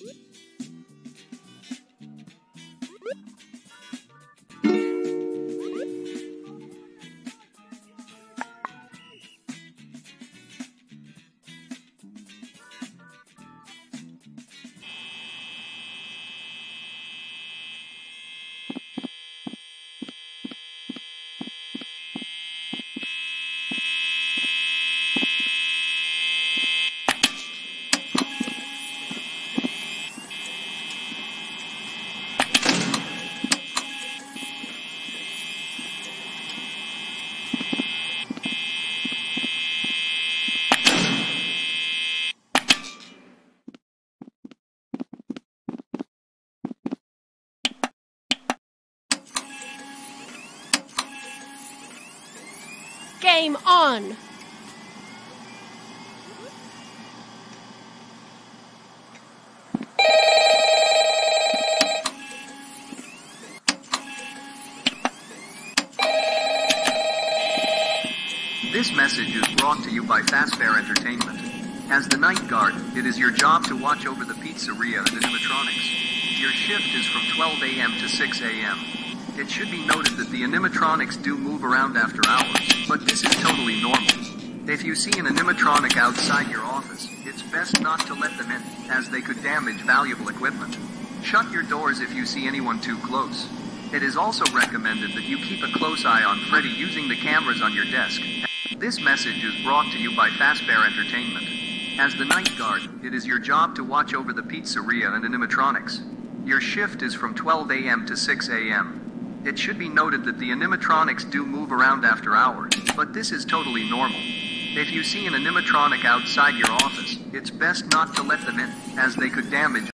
Woo! Game on! This message is brought to you by Fazbear Entertainment. As the night guard, it is your job to watch over the pizzeria and animatronics. Your shift is from 12 a.m. to 6 a.m. It should be noted that the animatronics do move around after hours, but this is totally normal. If you see an animatronic outside your office, it's best not to let them in, as they could damage valuable equipment. Shut your doors if you see anyone too close. It is also recommended that you keep a close eye on Freddy using the cameras on your desk. This message is brought to you by Fazbear Entertainment. As the night guard, it is your job to watch over the pizzeria and animatronics. Your shift is from 12 a.m. to 6 a.m. It should be noted that the animatronics do move around after hours, but this is totally normal. If you see an animatronic outside your office, it's best not to let them in, as they could damage